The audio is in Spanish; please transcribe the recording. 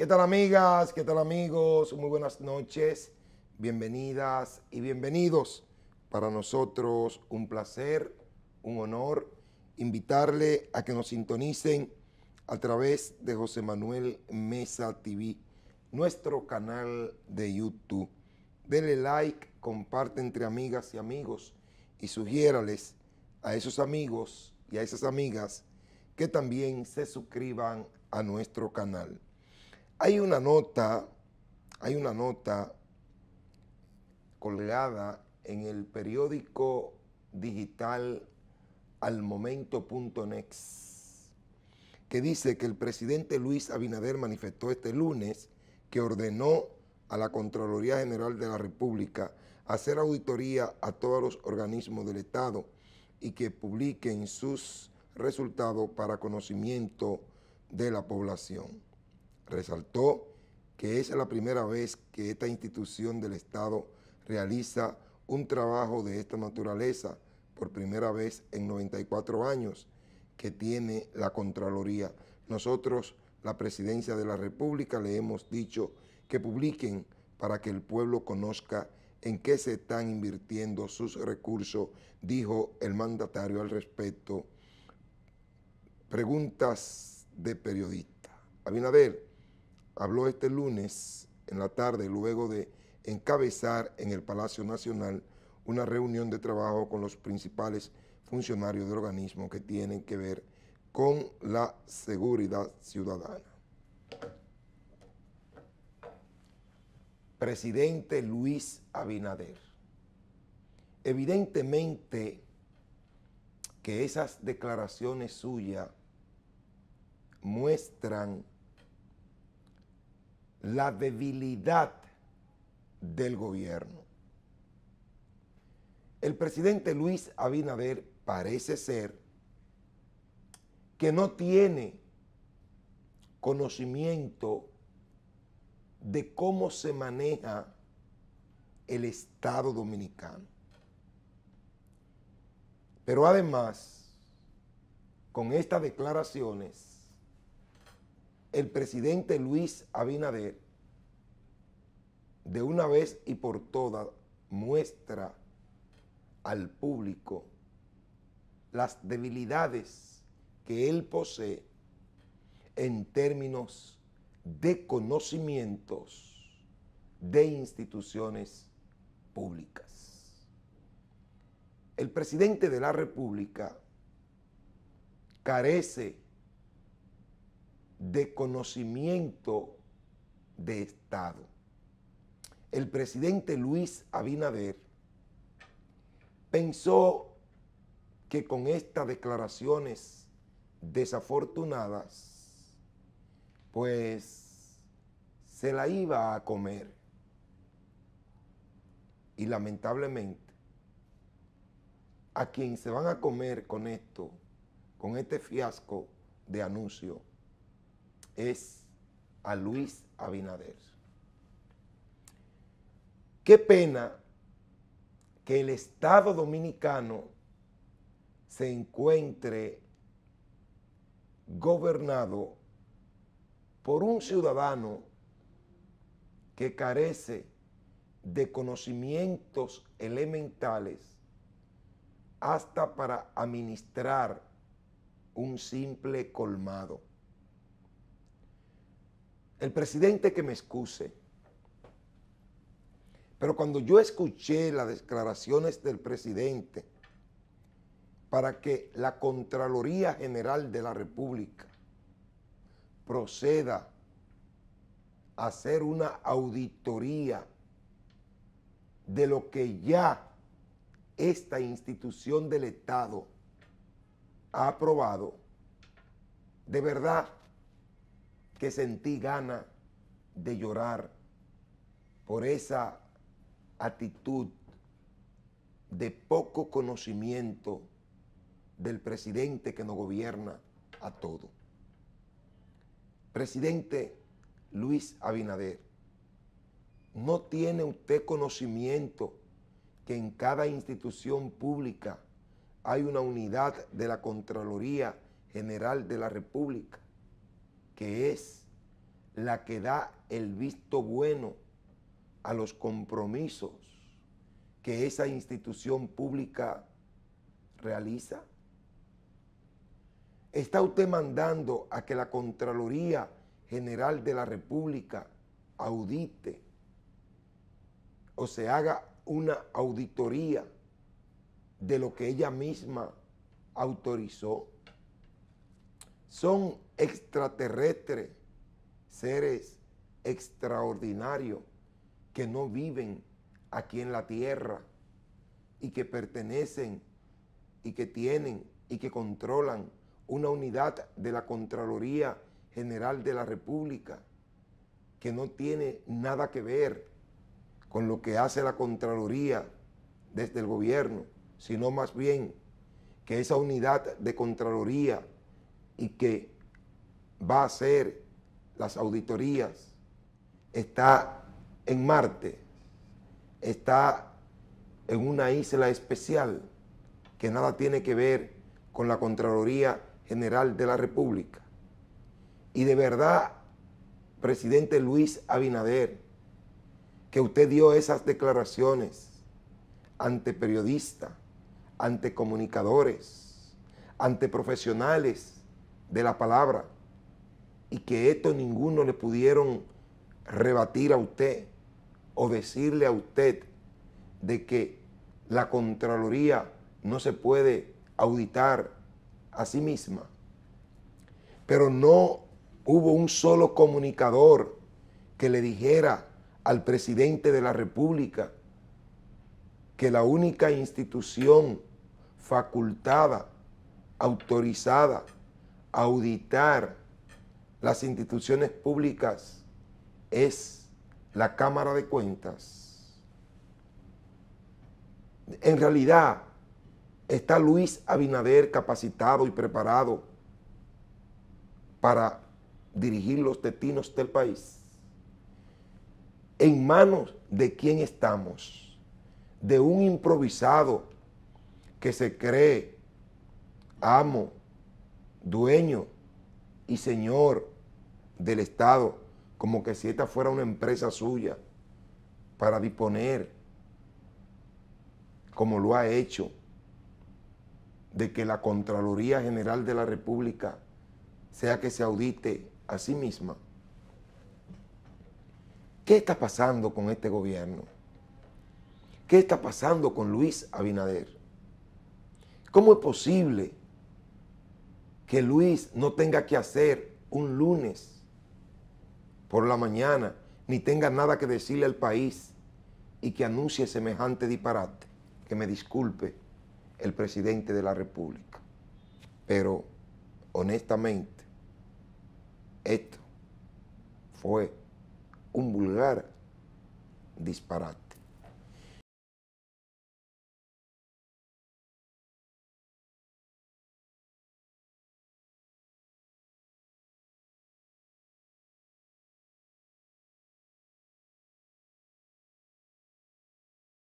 ¿Qué tal amigas? ¿Qué tal amigos? Muy buenas noches. Bienvenidas y bienvenidos. Para nosotros un placer, un honor invitarle a que nos sintonicen a través de José Manuel Mesa TV, nuestro canal de YouTube. Denle like, comparte entre amigas y amigos y sugiérales a esos amigos y a esas amigas que también se suscriban a nuestro canal. Hay una nota, hay una nota colgada en el periódico digital almomento.next que dice que el presidente Luis Abinader manifestó este lunes que ordenó a la Contraloría General de la República hacer auditoría a todos los organismos del Estado y que publiquen sus resultados para conocimiento de la población. Resaltó que es la primera vez que esta institución del Estado realiza un trabajo de esta naturaleza, por primera vez en 94 años que tiene la Contraloría. Nosotros, la Presidencia de la República, le hemos dicho que publiquen para que el pueblo conozca en qué se están invirtiendo sus recursos, dijo el mandatario al respecto. Preguntas de periodista. Abinader, habló este lunes en la tarde luego de encabezar en el Palacio Nacional una reunión de trabajo con los principales funcionarios del organismo que tienen que ver con la seguridad ciudadana. Presidente Luis Abinader. Evidentemente que esas declaraciones suyas muestran la debilidad del gobierno. El presidente Luis Abinader parece ser que no tiene conocimiento de cómo se maneja el Estado Dominicano. Pero además, con estas declaraciones, el presidente Luis Abinader de una vez y por todas muestra al público las debilidades que él posee en términos de conocimientos de instituciones públicas. El presidente de la República carece de conocimiento de Estado. El presidente Luis Abinader pensó que con estas declaraciones desafortunadas, pues se la iba a comer. Y lamentablemente, a quien se van a comer con esto, con este fiasco de anuncio, es a Luis Abinader. Qué pena que el Estado Dominicano se encuentre gobernado por un ciudadano que carece de conocimientos elementales hasta para administrar un simple colmado. El presidente que me excuse, pero cuando yo escuché las declaraciones del presidente para que la Contraloría General de la República proceda a hacer una auditoría de lo que ya esta institución del Estado ha aprobado, de verdad que sentí gana de llorar por esa actitud de poco conocimiento del presidente que nos gobierna a todo. Presidente Luis Abinader, ¿no tiene usted conocimiento que en cada institución pública hay una unidad de la Contraloría General de la República? Que es la que da el visto bueno a los compromisos que esa institución pública realiza? ¿Está usted mandando a que la Contraloría General de la República audite o se haga una auditoría de lo que ella misma autorizó? Son extraterrestres, seres extraordinarios que no viven aquí en la tierra y que pertenecen y que tienen y que controlan una unidad de la Contraloría General de la República que no tiene nada que ver con lo que hace la Contraloría desde el gobierno, sino más bien que esa unidad de Contraloría y que va a hacer las auditorías está en Marte, está en una isla especial que nada tiene que ver con la Contraloría General de la República. Y de verdad, presidente Luis Abinader, que usted dio esas declaraciones ante periodistas, ante comunicadores, ante profesionales de la palabra, y que esto ninguno le pudieron rebatir a usted o decirle a usted de que la Contraloría no se puede auditar a sí misma. Pero no hubo un solo comunicador que le dijera al presidente de la República que la única institución facultada, autorizada auditar las instituciones públicas es la Cámara de Cuentas. En realidad, ¿Está Luis Abinader capacitado y preparado para dirigir los destinos del país? ¿En manos de quién estamos? ¿De un improvisado que se cree amo, dueño y señor del Estado, como que si esta fuera una empresa suya, para disponer, como lo ha hecho, de que la Contraloría General de la República sea que se audite a sí misma. ¿Qué está pasando con este gobierno? ¿Qué está pasando con Luis Abinader? ¿Cómo es posible que Luis no tenga que hacer un lunes por la mañana, ni tenga nada que decirle al país y que anuncie semejante disparate? Que me disculpe el presidente de la República. Pero honestamente, esto fue un vulgar disparate.